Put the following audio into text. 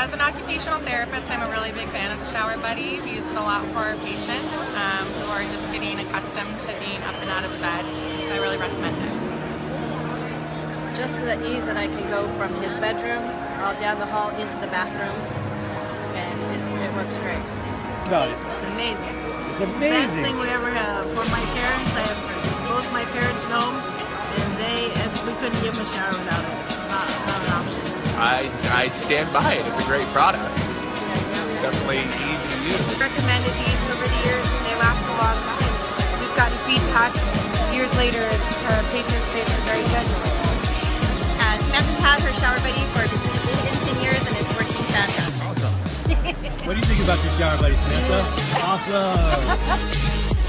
as an occupational therapist, I'm a really big fan of the Shower Buddy. We use it a lot for our patients um, who are just getting accustomed to being up and out of bed. So I really recommend it. Just the ease that I can go from his bedroom all down the hall into the bathroom, and it, it works great. No, It's amazing. it's amazing. Best thing we ever have. For my parents, I have both my parents home, and they and we couldn't give them a shower without it. I, I stand by it. It's a great product. Definitely easy to use. We've recommended these over the years and they last a long time. We've gotten feedback years later, uh, patients say they're very good. Uh, Samantha's had her shower buddy for between 8 and 10 years and it's working fantastic. What do you think about your shower buddy, Samantha? Awesome.